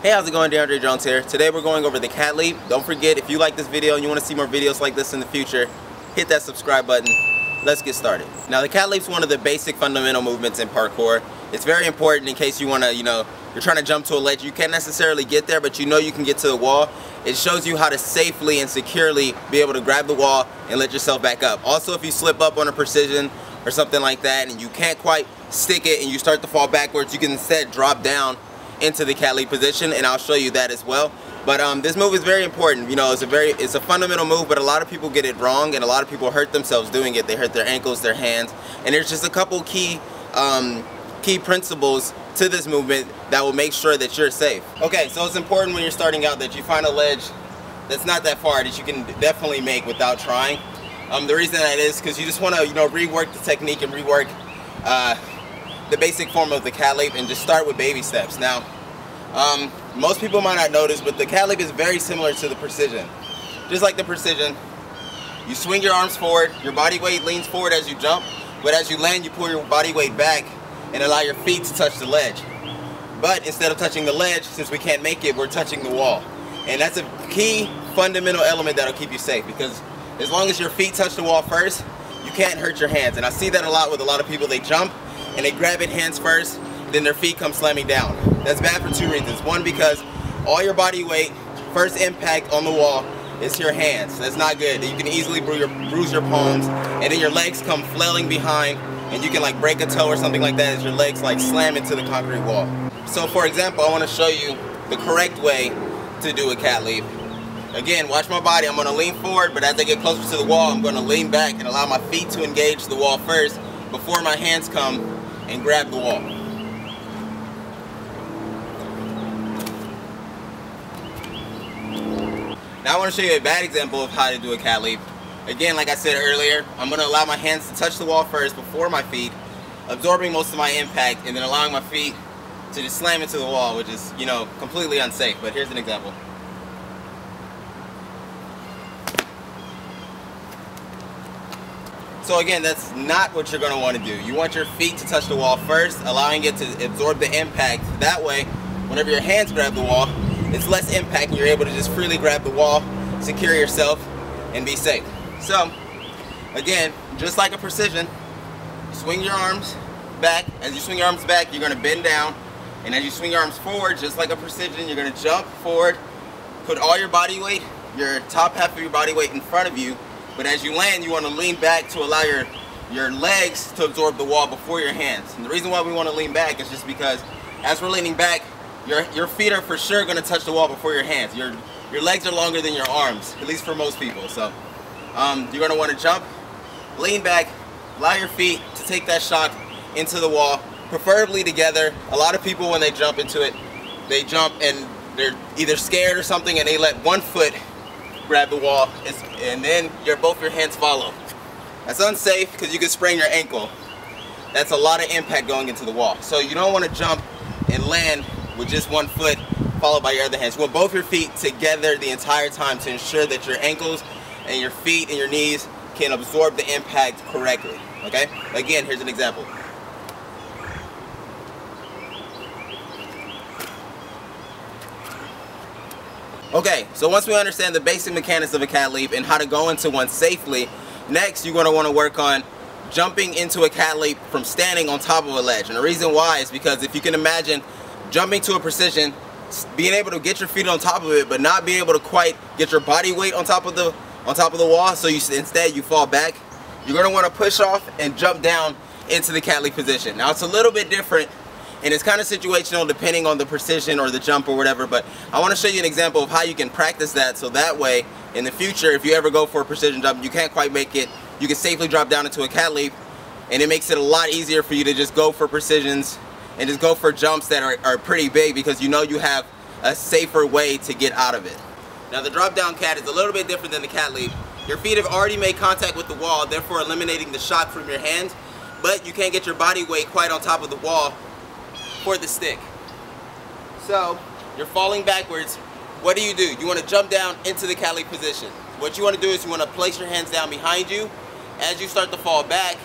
Hey, how's it going? Dondrai Jones here. Today we're going over the cat leap. Don't forget, if you like this video and you want to see more videos like this in the future, hit that subscribe button. Let's get started. Now, the cat leap is one of the basic fundamental movements in parkour. It's very important in case you want to, you know, you're trying to jump to a ledge. You can't necessarily get there, but you know you can get to the wall. It shows you how to safely and securely be able to grab the wall and let yourself back up. Also, if you slip up on a precision or something like that and you can't quite stick it and you start to fall backwards, you can instead drop down into the leap position and I'll show you that as well. But um, this move is very important. You know, it's a very, it's a fundamental move, but a lot of people get it wrong and a lot of people hurt themselves doing it. They hurt their ankles, their hands, and there's just a couple key, um, key principles to this movement that will make sure that you're safe. Okay, so it's important when you're starting out that you find a ledge that's not that far that you can definitely make without trying. Um, the reason that is because you just want to, you know, rework the technique and rework uh, the basic form of the cat leap and just start with baby steps. Now, um, most people might not notice, but the cat leap is very similar to the precision. Just like the precision, you swing your arms forward, your body weight leans forward as you jump, but as you land, you pull your body weight back and allow your feet to touch the ledge. But instead of touching the ledge, since we can't make it, we're touching the wall. And that's a key fundamental element that'll keep you safe because as long as your feet touch the wall first, you can't hurt your hands. And I see that a lot with a lot of people. They jump and they grab it hands first, then their feet come slamming down. That's bad for two reasons. One, because all your body weight, first impact on the wall, is your hands. That's not good. You can easily bruise your, bruise your palms, and then your legs come flailing behind, and you can like break a toe or something like that as your legs like slam into the concrete wall. So for example, I want to show you the correct way to do a cat leap. Again, watch my body. I'm going to lean forward, but as I get closer to the wall, I'm going to lean back and allow my feet to engage the wall first before my hands come and grab the wall. Now I want to show you a bad example of how to do a cat leap. Again, like I said earlier, I'm going to allow my hands to touch the wall first before my feet, absorbing most of my impact, and then allowing my feet to just slam into the wall, which is, you know, completely unsafe. But here's an example. So again, that's not what you're going to want to do. You want your feet to touch the wall first, allowing it to absorb the impact. That way, whenever your hands grab the wall, it's less impact and you're able to just freely grab the wall, secure yourself, and be safe. So, again, just like a precision, swing your arms back. As you swing your arms back, you're going to bend down. And as you swing your arms forward, just like a precision, you're going to jump forward, put all your body weight, your top half of your body weight in front of you, but as you land, you want to lean back to allow your, your legs to absorb the wall before your hands. And the reason why we want to lean back is just because as we're leaning back, your, your feet are for sure going to touch the wall before your hands. Your, your legs are longer than your arms, at least for most people. So um, you're going to want to jump, lean back, allow your feet to take that shock into the wall, preferably together. A lot of people, when they jump into it, they jump and they're either scared or something and they let one foot grab the wall, and then your both your hands follow. That's unsafe because you could sprain your ankle. That's a lot of impact going into the wall. So you don't want to jump and land with just one foot followed by your other hands. Want both your feet together the entire time to ensure that your ankles and your feet and your knees can absorb the impact correctly. Okay? Again, here's an example. Okay, so once we understand the basic mechanics of a cat leap and how to go into one safely, next you're going to want to work on jumping into a cat leap from standing on top of a ledge. And the reason why is because if you can imagine jumping to a precision, being able to get your feet on top of it, but not being able to quite get your body weight on top of the on top of the wall, so you instead you fall back, you're going to want to push off and jump down into the cat leap position. Now it's a little bit different and it's kind of situational depending on the precision or the jump or whatever but I want to show you an example of how you can practice that so that way in the future if you ever go for a precision jump you can't quite make it you can safely drop down into a cat leap and it makes it a lot easier for you to just go for precisions and just go for jumps that are, are pretty big because you know you have a safer way to get out of it. Now the drop down cat is a little bit different than the cat leap. Your feet have already made contact with the wall therefore eliminating the shock from your hands but you can't get your body weight quite on top of the wall for the stick. So you're falling backwards. What do you do? You want to jump down into the leap position. What you want to do is you want to place your hands down behind you as you start to fall back.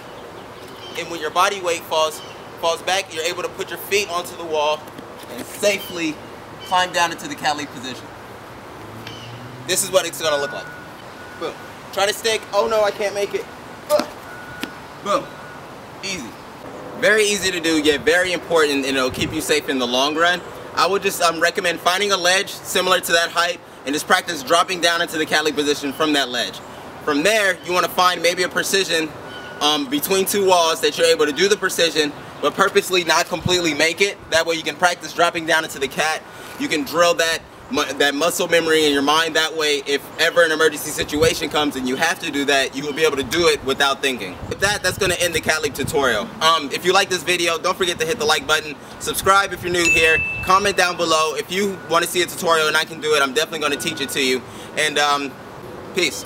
And when your body weight falls falls back, you're able to put your feet onto the wall and safely climb down into the leap position. This is what it's gonna look like. Boom. Try to stick. Oh no, I can't make it. Ugh. Boom. Easy. Very easy to do, yet very important, and it'll keep you safe in the long run. I would just um, recommend finding a ledge similar to that height and just practice dropping down into the cat leap position from that ledge. From there, you want to find maybe a precision um, between two walls that you're able to do the precision, but purposely not completely make it. That way you can practice dropping down into the cat. You can drill that that muscle memory in your mind that way if ever an emergency situation comes and you have to do that you will be able to do it without thinking. With that that's going to end the cat leap tutorial. Um, if you like this video don't forget to hit the like button. Subscribe if you're new here. Comment down below if you want to see a tutorial and I can do it. I'm definitely going to teach it to you. And um, peace